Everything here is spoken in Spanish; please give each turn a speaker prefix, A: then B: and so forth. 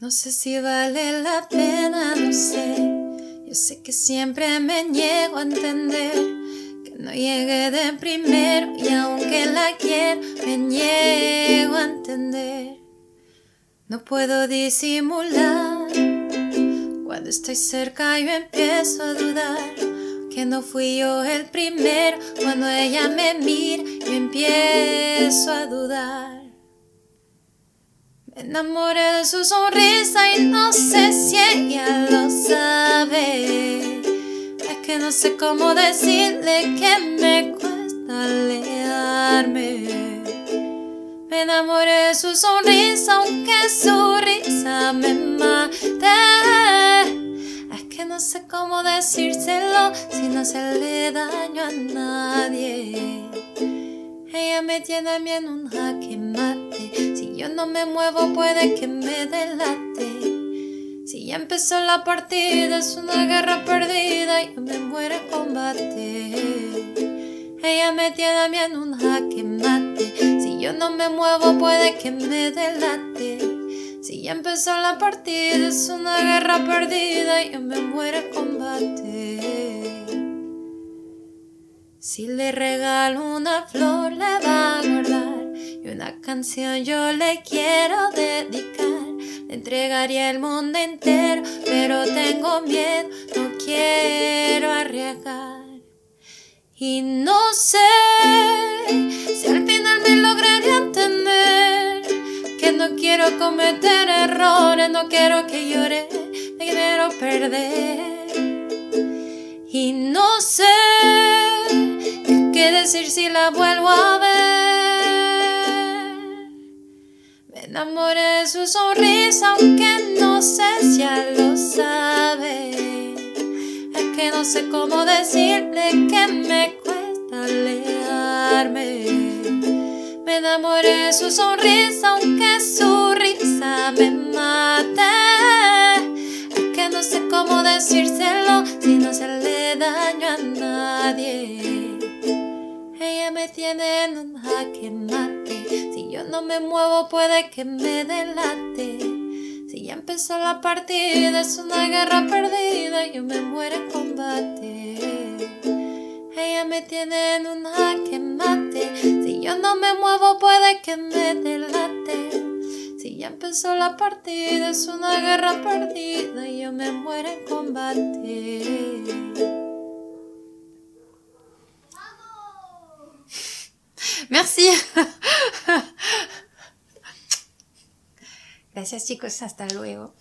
A: No sé si vale la pena, no sé. Yo sé que siempre me niego a entender que no llegué de primero y aunque la quiero, me niego a entender. No puedo disimular. Cuando estoy cerca yo empiezo a dudar que no fui yo el primero. Cuando ella me mira yo empiezo a dudar. Enamoré de su sonrisa y no sé si ella lo sabe. Es que no sé cómo decirle que me cuesta alejarme. Me enamoré de su sonrisa aunque su risa me mate. Es que no sé cómo decírselo sin hacerle daño a nadie. Ella me tiene a mí en un jaque mate. Si yo no me muevo, puede que me delate. Si ya empezó la partida, es una guerra perdida. Yo me muero en combate. Ella me tiene a mí en un jaque mate. Si yo no me muevo, puede que me delate. Si ya empezó la partida, es una guerra perdida. Yo me muero en combate. Si le regalo una flor le va a guardar y una canción yo le quiero dedicar. Le entregaría el mundo entero, pero tengo miedo, no quiero arriesgar. Y no sé si al final me lograría entender que no quiero cometer errores, no quiero que llore, me quiero perder. Y no sé qué decir si la vuelvo a ver. Me enamoré de su sonrisa, aunque no sé si ya lo sabe. Es que no sé cómo decirle que me cuesta alejarme. Me enamoré de su sonrisa, aunque su risa me mate. Es que no sé cómo decírselo sin hacerle daño a nadie. Ella me tiene en un jaque mate. Si yo no me muevo, puede que me delate. Si ya empezó la partida, es una guerra perdida. Yo me muero en combate. Ella me tiene en un jaque mate. Si yo no me muevo, puede que me delate. Si ya empezó la partida, es una guerra perdida. Yo me muero en combate. Merci. Gracias chicos, hasta luego.